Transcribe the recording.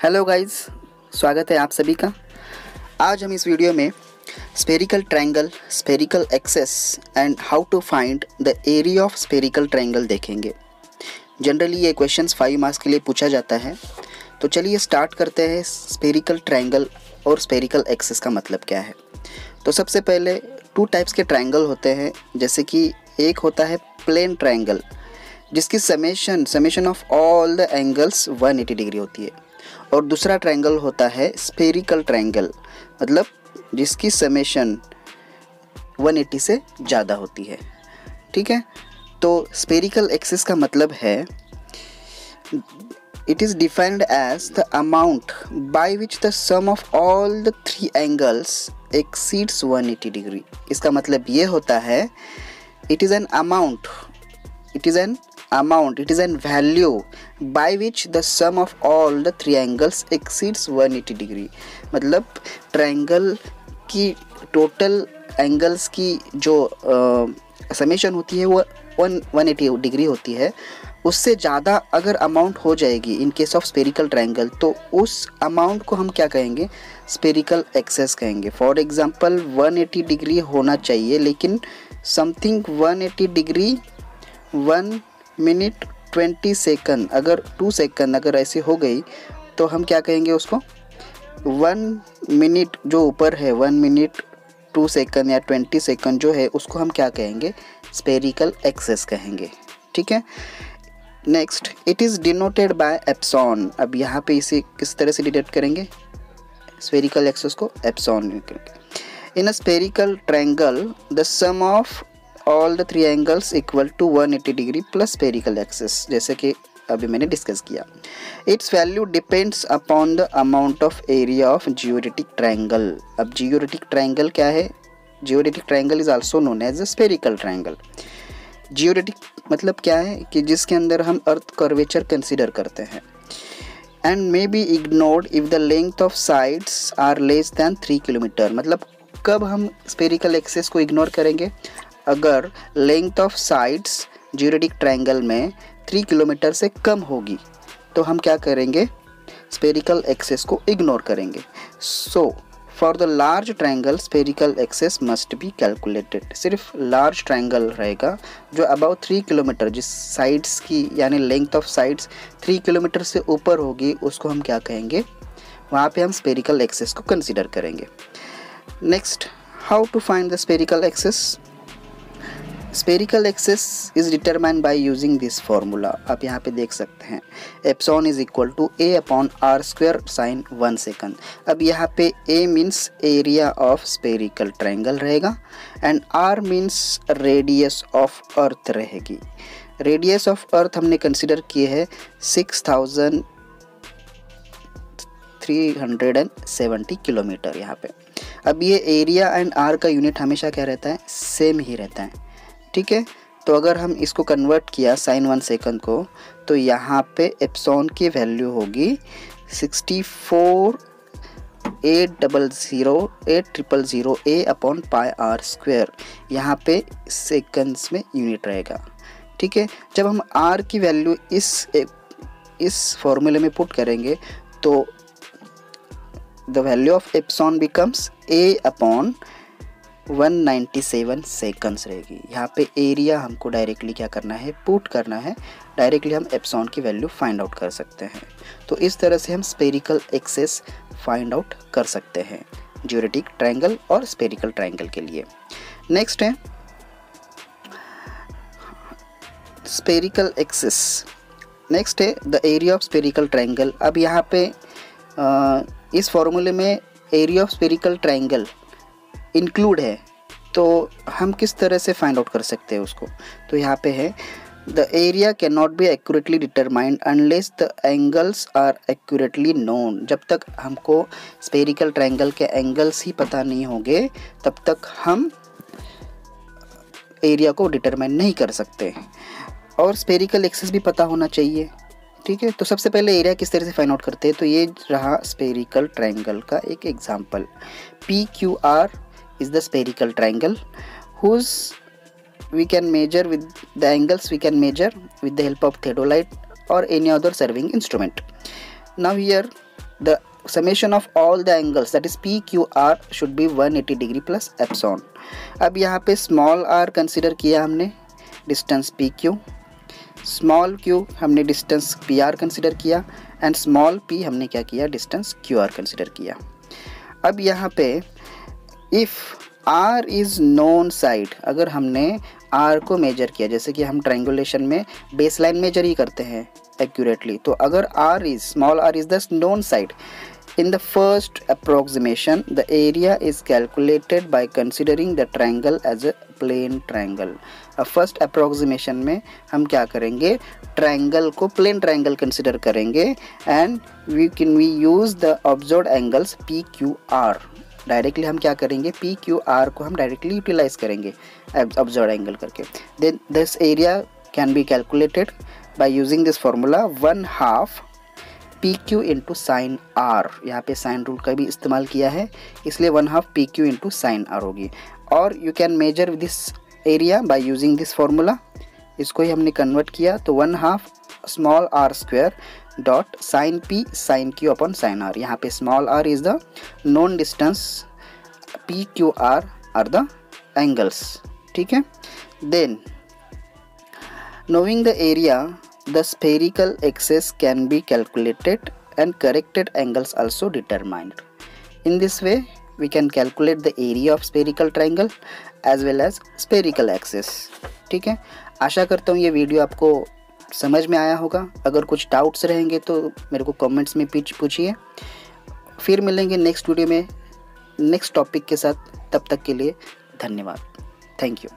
Hello guys स्वागत है आप सभी का। आज हम इस वीडियो में spherical triangle spherical excess and how to find the area of spherical triangle देखेंगे। जनरली ये क्वेश्चंस फाइव मार्क्स के लिए पूछा जाता है। तो चलिए स्टार्ट करते हैं स्पेरिकल ट्रायंगल और स्पेरिकल एक्सेस का मतलब क्या है। तो सबसे पहले टू टाइप्स के ट्रायंगल होते हैं, जैसे कि एक होता है प्लेन ट्रायंगल जिसकी summation summation of all the angles 180 degree होती है। और दूसरा ट्रायंगल होता है स्पेरिकल ट्रायंगल मतलब जिसकी समेशन 180 से ज़्यादा होती है। ठीक है? तो स्पेरिकल एक्सिस का मतलब है it is defined as the amount by which the sum of all the three angles exceeds 180 degree इसका मतलब ये होता है it is an amount it is an amount. It is an value by which the sum of all the triangles exceeds 180 degree. मतलब triangle की total angles की जो summation होती है वो वन वन एटी डिग्री होती है। उससे ज़्यादा अगर अमाउंट हो जाएगी in case of spherical triangle तो उस अमाउंट को हम क्या कहेंगे? स्पेरिकल एक्सेस कहेंगे। फॉर एग्जांपल 180 डिग्री होना चाहिए, लेकिन something 180 degree minute twenty second, अगर टू सेकंड अगर ऐसे हो गई तो हम क्या कहेंगे उसको? वन मिनट जो ऊपर है, वन मिनट टू सेकंड या ट्वेंटी सेकंड जो है, उसको हम क्या कहेंगे? स्पेरिकल एक्सेस कहेंगे। ठीक है? Next, it is denoted by epsilon. अब यहाँ पे इसे किस तरह से डिटेक्ट करेंगे? स्पेरिकल एक्सेस को एप्सॉन करेंगे। In a spherical triangle, the sum of all the three angles equal to 180 degree plus spherical excess जैसे कि अभी मैंने डिस्कस किया। Its value depends upon the amount of area of geodesic triangle अब geodesic triangle क्या है? Geodesic triangle is also known as a spherical triangle geodesic मतलब क्या है? कि जिसके अंदर हम अर्थ कर्वेचर कंसिडर करते हैं। And may be ignored if the length of sides are less than three kilometre मतलब कब हम स्पेरिकल एक्सेस को इग्नोर करेंगे? अगर length of sides geodetic triangle में थ्री किलोमीटर से कम होगी तो हम क्या करेंगे? स्पेरिकल एक्सेस को इग्नोर करेंगे। So for the large triangle spherical excess must be calculated सिर्फ़ लार्ज ट्रायंगल रहेगा, जो अबाउट थ्री किलोमीटर जिस साइड्स की, यानी length of sides three kilometre से ऊपर होगी, उसको हम क्या कहेंगे? वहाँ पे हम स्पेरिकल एक्सेस को कंसिडर करेंगे। Next how to find the spherical excess spherical excess is determine by using this formula आप यहाँ पे देख सकते हैं। Epsilon is equal to A upon R square sine one second अब यहाँ पे A means area of spherical triangle रहेगा and R means radius of earth रहेगी। रेडियस ऑफ़ अर्थ हमने कंसिडर किए है six thousand three hundred and seventy kilometre यहाँ पे। अब ये एरिया एंड आर का यूनिट हमेशा क्या रहता है? सेम ही रहता है। ठीक है? तो अगर हम इसको कन्वर्ट किया साइन वन सेकंड को तो यहाँ पे एप्सॉन की वैल्यू होगी sixty four eight double zero eight triple zero A upon pi R square यहाँ पे सेकंड्स में यूनिट रहेगा। ठीक है? जब हम आर की वैल्यू इस इस फॉर्मूले में पुट करेंगे तो the value of epsilon becomes A upon 197 seconds रहेगी। यहाँ पे एरिया हमको डायरेक्टली क्या करना है पुट करना है। डायरेक्टली हम एप्सॉन की वैल्यू फाइंड आउट कर सकते हैं। तो इस तरह से हम स्पेरिकल एक्सेस फाइंड आउट कर सकते हैं। ज्योरेटिक ट्रायंगल और स्पेरिकल ट्रायंगल के लिए। नेक्स्ट है। स्पेरिकल एक्सेस नेक्स्ट है the area of spherical triangle अब यहाँ पे आ, इस फॉर्मूले में area of spherical triangle include है तो हम किस तरह से फाइंड आउट कर सकते हैं उसको? तो यहाँ पे है the area can not be accurately determined unless the angles are accurately known जब तक हमको स्पेरिकल ट्रायंगल के एंगल्स ही पता नहीं होंगे, तब तक हम एरिया को डिटरमाइन नहीं कर सकते और स्पेरिकल एक्सेस भी पता होना चाहिए, ठीक है? तो सबसे पहले एरिया किस तरह से फाइंड आउट करते हैं? तो ये रहा स्पेरिकल ट्रायंगल का एक example P Q R is the spherical triangle whose we can measure with the angles we can measure with the help of theodolite or any other serving instrument now here the summation of all the angles that is PQR should be 180 degree plus epsilon small R consider किया हमने distance P Q small Q हमने distance P R consider किया and small P हमने क्या किया distance Q R consider किया अब यहाँ पे if R is known side अगर हमने आर को मेजर किया जैसे कि हम ट्रायंगुलेशन में बेस लाइन मेजर ही करते हैं एक्यूरेटली तो अगर R is small R is the known side In the first approximation, the area is calculated by considering the triangle as a plane triangle. First approximation में हम क्या करेंगे ट्रायंगल को प्लेन ट्रायंगल कंसिडर करेंगे and we can we use the observe angles P Q R directly हम क्या करेंगे? P Q R को हम डायरेक्टली यूटिलाइज करेंगे ऑब्ज़र्व एंगल करके। Then this area can be calculated by using this formula one half P Q into sine R यहाँ पे sine rule का भी इस्तेमाल किया है, इसलिए one half P Q into sine R होगी। और you can measure this area by using this formula इसको ही हमने कन्वर्ट किया तो one half small R square dot sine P sine Q upon sine R यहाँ पे small R is the known distance P Q R are the angles ठीक है? Then knowing the area the spherical excess can be calculated and corrected angles also determined in this way we can calculate the area of spherical triangle as well as spherical excess ठीक है? आशा करता हूँ ये video आपको समझ में आया होगा। अगर कुछ डाउट्स रहेंगे तो मेरे को कमेंट्स में पूछिए। फिर मिलेंगे नेक्स्ट वीडियो में नेक्स्ट टॉपिक के साथ। तब तक के लिए धन्यवाद। Thank you